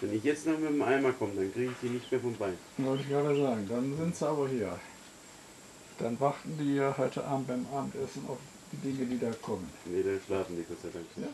Wenn ich jetzt noch mit dem Eimer komme, dann kriege ich die nicht mehr vom Bein. Wollte ich gerade sagen, dann sind sie aber hier. Dann warten die ja heute Abend beim Abendessen auf die Dinge, die da kommen. Nee, dann schlafen die Gott sei Dank. Ja?